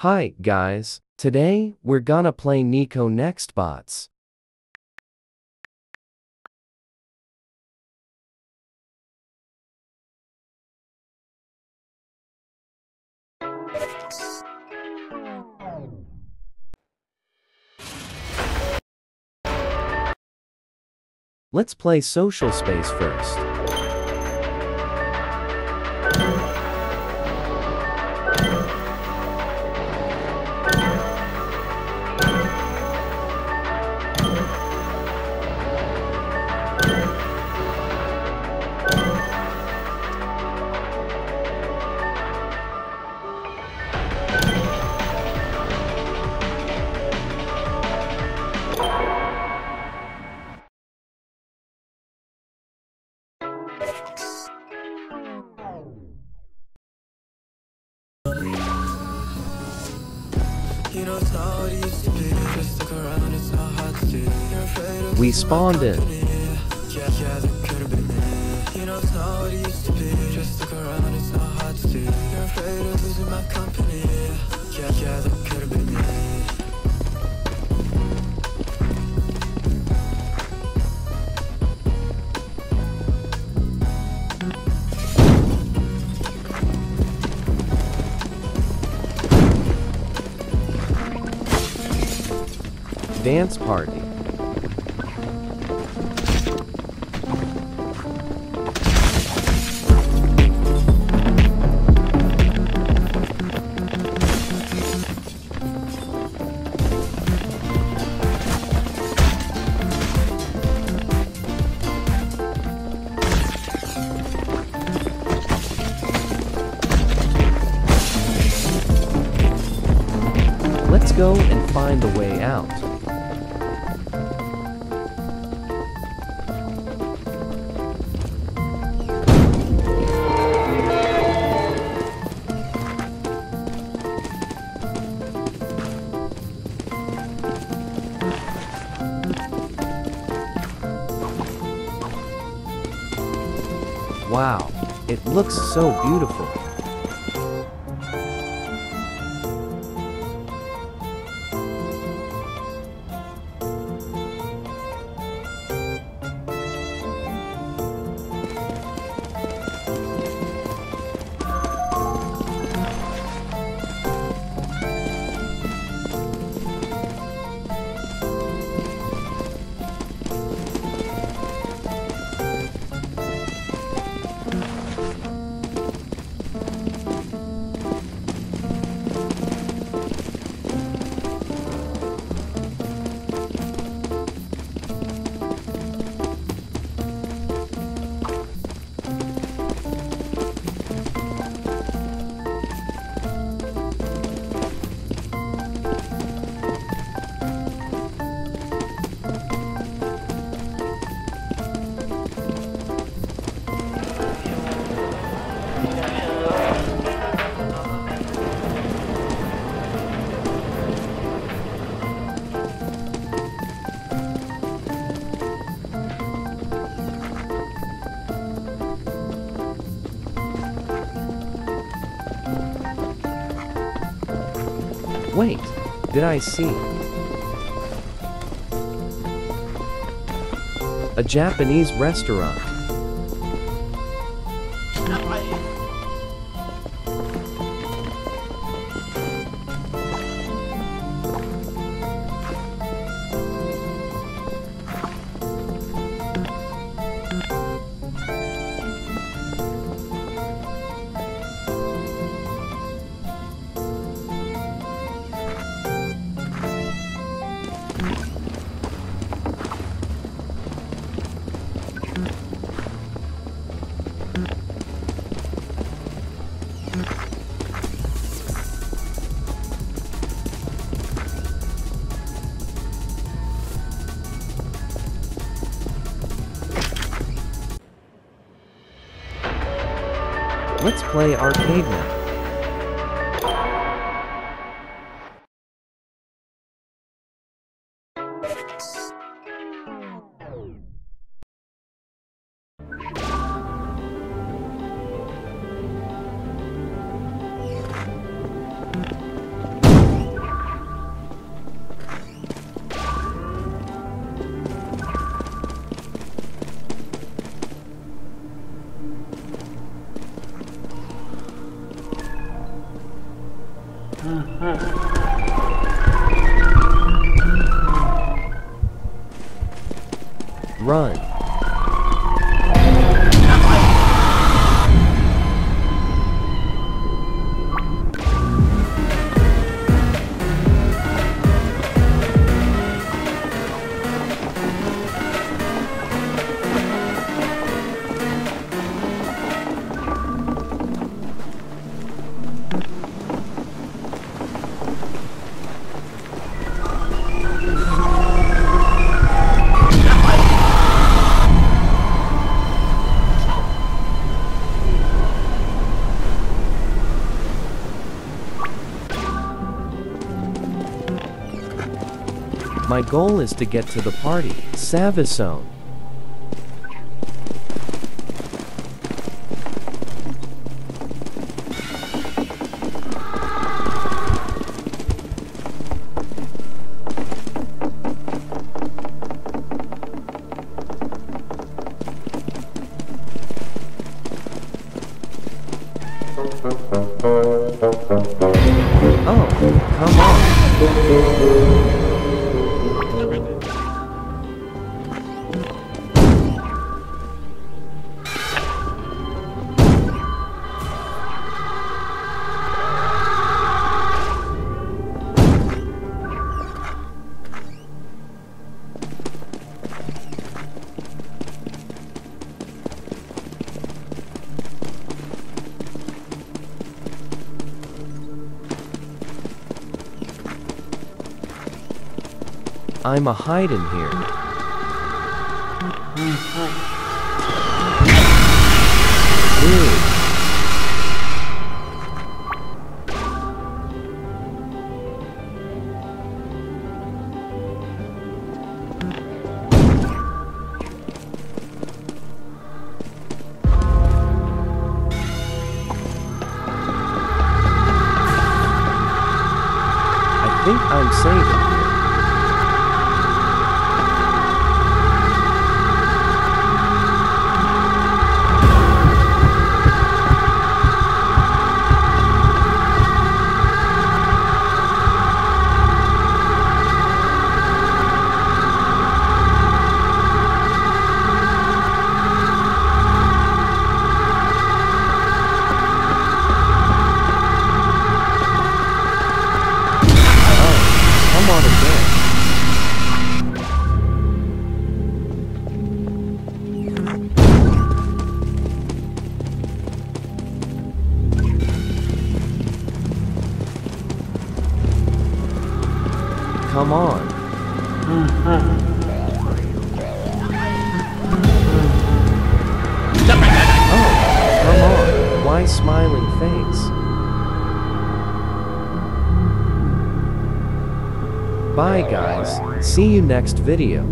Hi, guys. Today, we're gonna play Nico Next Bots. Let's play Social Space first. Losing spawned it. Yeah, yeah, that could have been me. Dance Party. Let's go and find the way out. It looks so beautiful. Wait, did I see? A Japanese restaurant. Let's play arcade now. Run. My goal is to get to the party, Savasone. Oh, come on. I'm a hiding here. I think I'm safe Come on. Oh, come on. Why smiling face? Bye guys. See you next video.